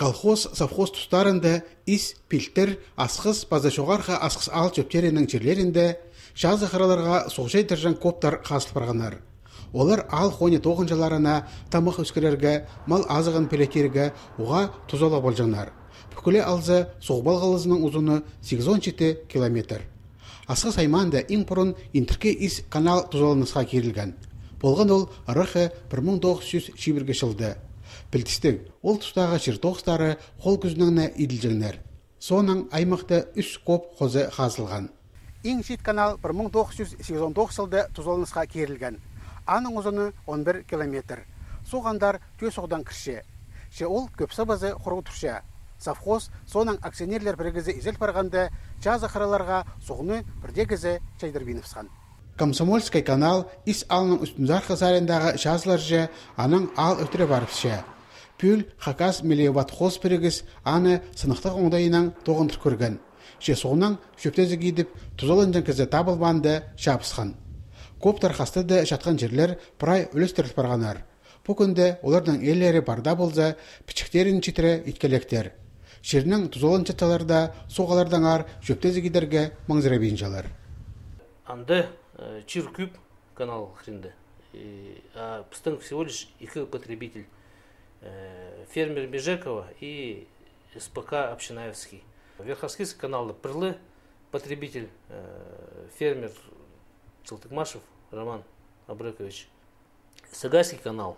колхоз совхоз тұстарында ис пилтер асқыс базашоғарха асқыс ал чөптерінің жерлерінде жазы қыраларға соғжай дыржан коптар қасылып барғанар. Олар ал хоне тоғын жыларына тамақ өскерерге мал азығын пелекерге уға тұзала болжанар. Бүкіле алзы соғбал қалызының ұзыны 8-17 километр. Асқыс айманда ең бұрын интерке ис канал тұзалынысқа керілген болған ол ырыхы 1900 шибірге шылды білтістік ол тұстағы чертоғыстары қол күзініңне иділжеңнер соның аймақта үш коп қозы қазылған. Ең шет канал 1989 жылда тұзалынысқа керілген. Аның ұзыны 11 километр. Соғандар төс оғдан кірше ше ол көпсі базы құру тұрша совхоз соның акционерлер біргізі изел барғанда жазы қыраларға соғыны бірдегізі чайдырбиновсқан комсомольский канал ис алның үстінзар қызарындағы жазылар же аның ал өтірі барыпшы пүл хакас мелеватхоз бірігіз аны сынықтық оңдайынан тоғындыр көрген же соғынан шөптезі кейдіп тұзалынжан кізі табылбанды шапысқан көп тарқасты да жатқан жерлер прай үлестіріліп барғанар бұл күнде олардың елері барда болса пічіктерін читірі иткелектер жерінің тұзолын чаталарда соғалардан ар маңзыра бейінжалар анда чир куб канал хренде а пстынг всего лишь екі потребитель фермер Бежекова и СПК Общинаевский. Верховский канал Пырлы, потребитель, фермер Салтыкмашев Роман Абрекович. Сагайский канал.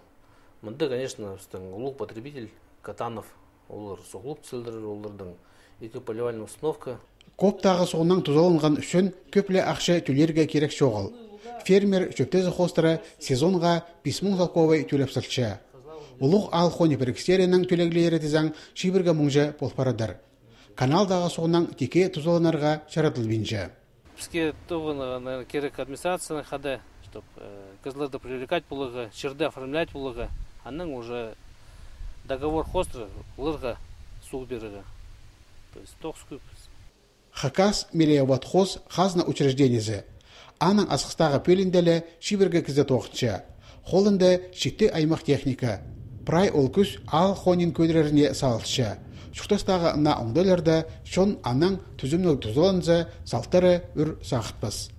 Мында, конечно, улуг потребитель Катанов. Олар соғылып түсілдірір, олардың екі поливальный установка. Коптағы соғынан тұзалынған үшін көпле ақша төлерге керек шоғыл. Фермер шөптезі хостыры сезонға 5000 залковай төлеп сылчы улуг ал хони берекстеринен төлеглері тизаң шибірге мұңжы болпарадар. Каналдағы соғынан теке тузаланарға шаратылбинжа. Бізге тұғын керек администрацияны хады, чтоб кызларды привлекать булыгы, черды оформлять булыгы, анның уже договор хостра улырға су берігі. То есть. Хакас мелеяват хос хазна учреждениесі. Аның асқыстағы пөлінделі шибірге кізі тоқытшы. Холында шекті аймақ техника, прай ол күс ал хонин көдіреріне салытшы. Шуқтастағы на оңдыларда шон аның түзімнің тұзыланзы салтары үр сақытпыз.